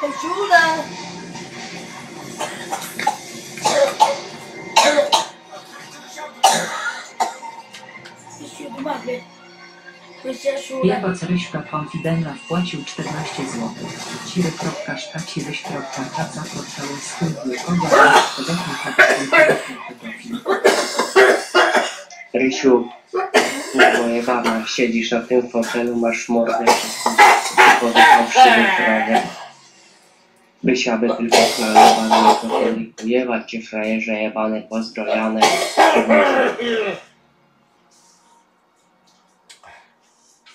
Koszula! Siódmawy. Koszula. Jako Ceryśka Konfidenta wpłacił 14 zł. Ciry.sztaciryś.kaca portalu swój wiekowa Rysiu, moje baba, siedzisz na tym fotelu, masz mordę pod fałszywy frajer. Rysia by tylko na foteliku. Jebać cię frajerze jebany, pozdrowiane.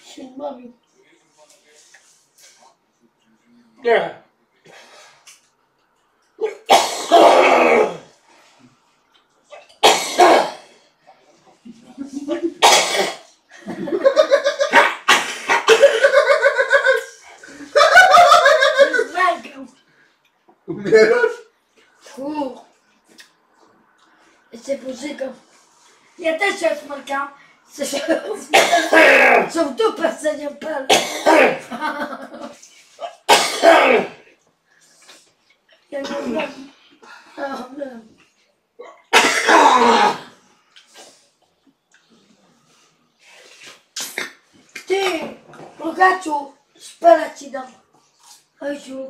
Siódmawy. Nie. Umierasz? Fu. Jeszcze pożygam. Ja też się smarkam. Co się Co w dupę chce nie palę. Ja nie nie. Ty, rogaczu, szpela ci dam. Ojciu.